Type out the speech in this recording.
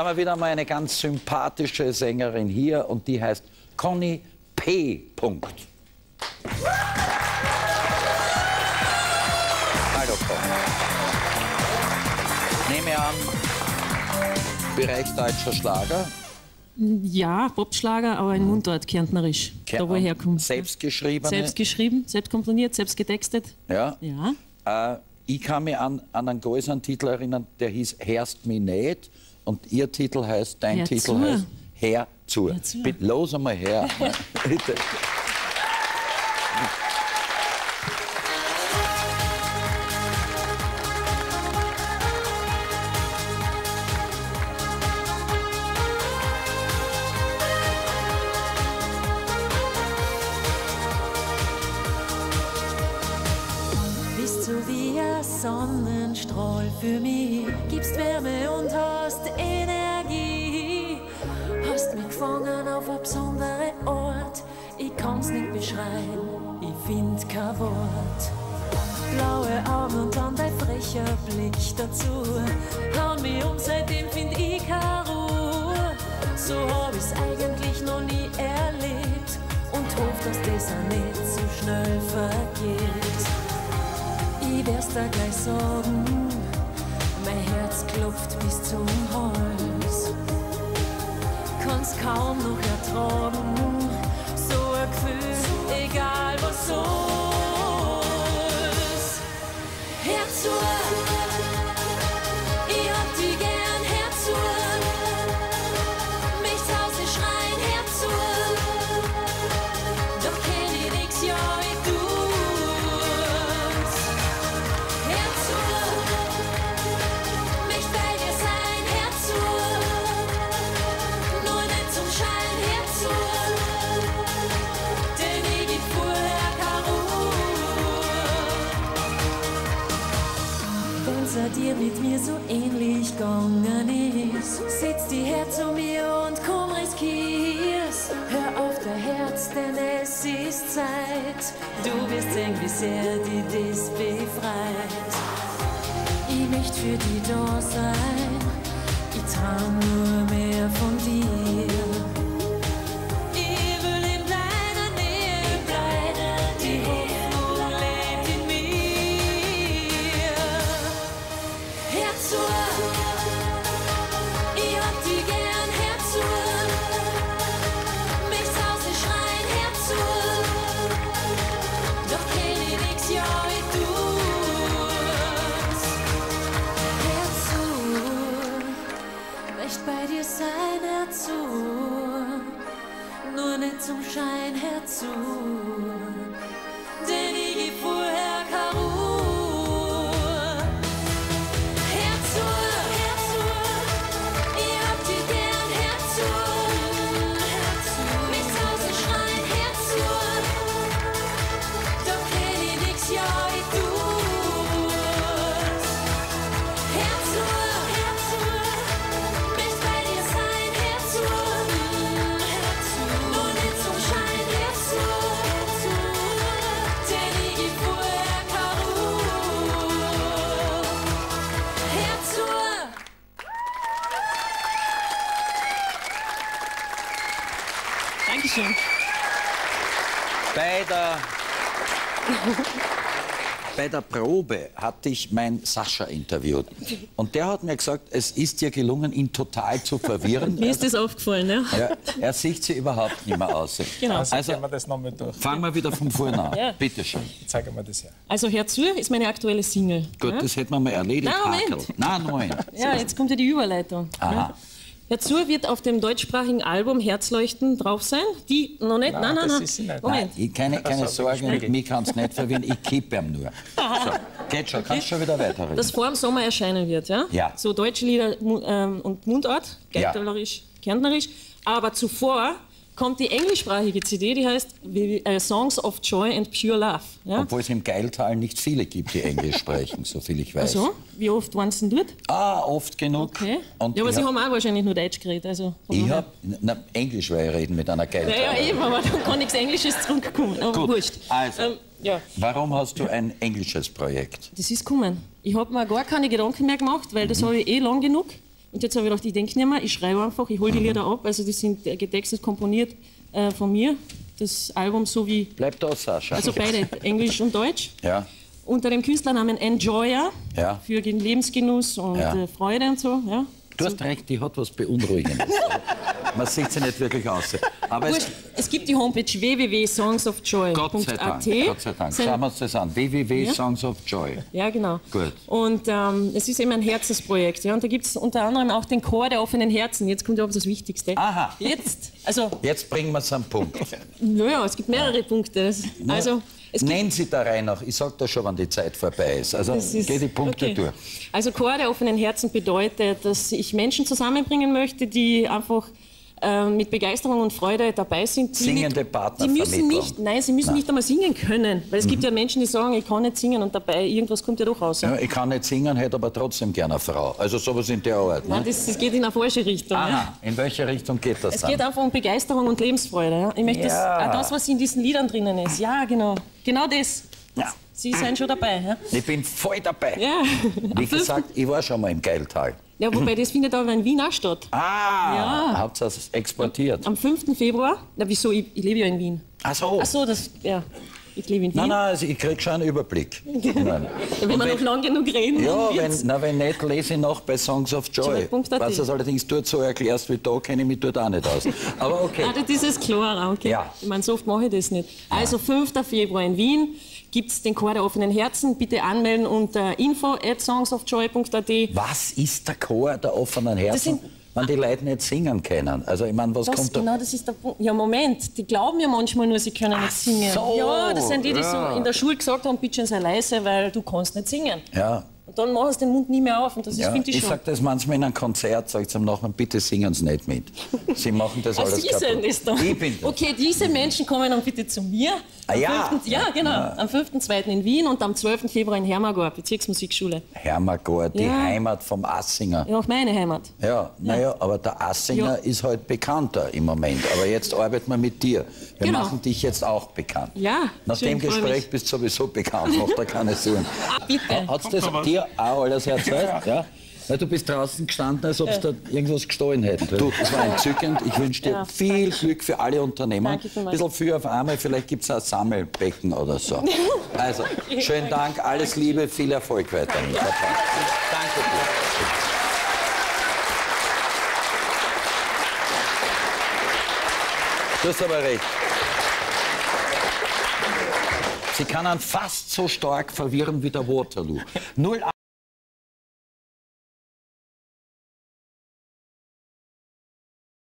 haben wir wieder mal eine ganz sympathische Sängerin hier und die heißt Conny P. Punkt. Hallo Conny. Nehme an, Bereich deutscher Schlager. Ja, Popschlager, aber in Mundart, kärntnerisch. Da, wo herkomme. Selbstgeschriebene. Selbst geschrieben, selbst komponiert, selbst getextet. Ja. Ja. Äh, ich kann mich an, an einen größeren Titel erinnern, der hieß Herst mich nicht. Und Ihr Titel heißt, dein Herr Titel zu. heißt Herr zu. Herr zu. Bitte los einmal her. Bitte. Bist du wie ein Sonnenstrahl für mich, gibst Wärme und hast Energie. Hast mich gefangen auf ein besonderer Ort, ich kann's nicht beschreiben, ich find kein Wort. Blaue Augen und dann dein frecher Blick dazu, hauen mich um, seitdem find ich keine Ruhe. So hab ich's eigentlich noch nie erlebt und hoff, dass das auch nicht so schnell vergeht. Dir gleich sagen, mein Herz klopft bis zum Hals. Kann's kaum noch ertragen, dir mit mir so ähnlich gegangen ist, sitz die Herz zu mir und komm riskier's. Hör auf der Herz, denn es ist Zeit. Du wirst sehen, wie sehr die das befreit. Ich möcht für die da sein, ich traum nur mehr Nicht zum Schein, Herz zu. Denn ich geb Dankeschön. Bei der, bei der Probe hatte ich mein Sascha interviewt. Und der hat mir gesagt, es ist dir gelungen, ihn total zu verwirren. Mir ist das aufgefallen, ja. Ja, er sieht sie überhaupt nicht mehr aus. Genau. Also, Also- wir das nochmal durch. Fangen wir wieder von vorne an. Ja. Bitte schön. Zeigen wir das her. Also Herr Zur ist meine aktuelle Single. Gut, ja? das hätten wir mal erledigt. Na, Moment. Hakel. Nein, nein. Ja, jetzt kommt ja die Überleitung. Aha. Ja. Herr Zur wird auf dem deutschsprachigen Album Herzleuchten drauf sein. Die noch nicht? Nein, Nein, nein, ist. Moment. Ich, keine keine Also, Sorge, Spiegel. mich kannst nicht verwirren, ich kippe ihm nur. So, geht schon, kannst schon wieder weiterreden. Das vor dem Sommer erscheinen wird, ja? Ja. So deutsche Lieder ähm, und Mundart, Ja. Geigtalerisch, Kärntnerisch. Aber zuvor kommt die englischsprachige CD, die heißt äh, Songs of Joy and Pure Love. Ja? Obwohl es im Geiltal nicht viele gibt, die Englisch sprechen, so viel ich weiß. Also, wie oft waren Sie denn dort? Ah, oft genug. Okay. Und ja, aber Sie hab- haben auch wahrscheinlich nur Deutsch geredet. Also Ich habe Englisch, weil ich reden mit einer Ja, Geiltaler. ja, eben, aber da kann nichts Englisches zurückkommen. Aber Gut, wurscht. also. Ähm, ja, Warum hast du ein englisches Projekt? das ist gekommen. Ich habe mir gar keine Gedanken mehr gemacht, weil das habe ich eh lang genug. Und jetzt habe ich gedacht, ich denke nicht mehr, ich schreibe einfach, ich hole die Lieder ab. Also die sind getextet, komponiert äh, von mir. Das Album so wie, Bleib da, Sascha. also beide, Englisch und Deutsch. Ja. Unter dem Künstlernamen Enjoyer Ja. für den Lebensgenuss und Ja. äh, Freude und so. Ja. Du hast recht, die hat was Beunruhigendes. Man sieht sie nicht wirklich aus. Aber es, Wurscht, es gibt die Homepage www.songsofjoy.at. Gott sei Dank, Gott sei Dank. Schauen wir uns das an. www.songs of Joy. Ja, genau. Gut. Und ähm, es ist eben ein Herzensprojekt. Ja, und da gibt es unter anderem auch den Chor der offenen Herzen. Jetzt kommt ja aber das Wichtigste. Aha. Jetzt, also, Jetzt bringen wir es am Punkt. naja, es gibt mehrere Punkte. Also, Nennen Sie da rein noch. Ich sage das schon, wenn die Zeit vorbei ist. Also ist- geh die Punkte okay. durch. Also Chor der offenen Herzen bedeutet, dass ich Menschen zusammenbringen möchte, die einfach äh, mit Begeisterung und Freude dabei sind. Die Singende Partner Die müssen nicht, nein, sie müssen nicht einmal singen können. Weil es gibt ja Menschen, die sagen, ich kann nicht singen und dabei irgendwas kommt ja doch raus. Ja, ich kann nicht singen, hätte aber trotzdem gerne eine Frau. Also sowas in der Art. Nein, Ne? das, das geht in eine falsche Richtung. Ja. Aha, in welche Richtung geht das Es dann? geht einfach um Begeisterung und Lebensfreude. Ja. Ich möchte Ja. das, auch das, was in diesen Liedern drinnen ist. Ja, genau. Genau das. Ja. Sie sind schon dabei. Ja. Ich bin voll dabei. Ja. Wie gesagt, ich war schon mal im Geiltal. ja, wobei das findet aber in Wien auch statt. Ah, Ja. habt ihr es exportiert? Am 5. Februar. Na, wieso? Ich, ich lebe ja in Wien. Ach so. Ach so, das, ja. Ich lebe in Wien. Nein, nein, also ich krieg schon einen Überblick. Ja, wenn wir noch lang genug reden, Ja, wenn, na, wenn nicht, lese ich noch bei Songs of Joy. Was du es allerdings dort so erklärst wie da, kenne ich mich dort auch nicht aus. Aber okay. Ah, das ist klar, okay. Ja. Ich meine, so oft mache ich das nicht. Also 5. Februar in Wien gibt es den Chor der offenen Herzen. Bitte anmelden unter info at songsofjoy.at. Was ist der Chor der offenen Herzen, sind- wenn die Leute nicht singen können? Also ich meine, was Das, kommt da? genau, das ist der Punkt. Ja, Moment, die glauben ja manchmal nur, sie können nicht singen. so, ja, das sind die, die ja. so in der Schule gesagt haben, bitte sei leise, weil du kannst nicht singen. Ja, Und dann machen sie den Mund nie mehr auf und das ja. finde ich, ich sage das manchmal in einem Konzert, sage ich zum Nachbarn, bitte singen Sie nicht mit. Sie machen das Ah, alles Sie sind kaputt. das dann. Ich bin das. Okay, diese Menschen kommen dann bitte zu mir. Ah, Am ja. 5. Ja, genau. Am 5.2. in Wien und am 12. Februar in Hermagor, Bezirksmusikschule. Hermagor, die Ja. Heimat vom Assinger. Ja, auch meine Heimat. Ja, naja, aber der Assinger Ja. ist halt bekannter im Moment. Aber jetzt arbeiten wir mit dir. Wir Genau. machen dich jetzt auch bekannt. Ja, Nach schön, dem freu Gespräch mich. bist du sowieso bekannt, macht da keine Sorgen. Ah, bitte. Hat es das dir auch alles erzählt? Ja. Weil du bist draußen gestanden, als ob sie da irgendwas gestohlen hätten. Du, es war entzückend. Ich wünsche dir Ja, viel Glück für alle Unternehmer. Danke Ein bisschen viel auf einmal, vielleicht gibt es ein Sammelbecken oder so. Also, schönen Dank, alles Liebe, viel Erfolg weiterhin. Danke dir. Du hast aber recht. Sie kann einen fast so stark verwirren wie der Waterloo. Null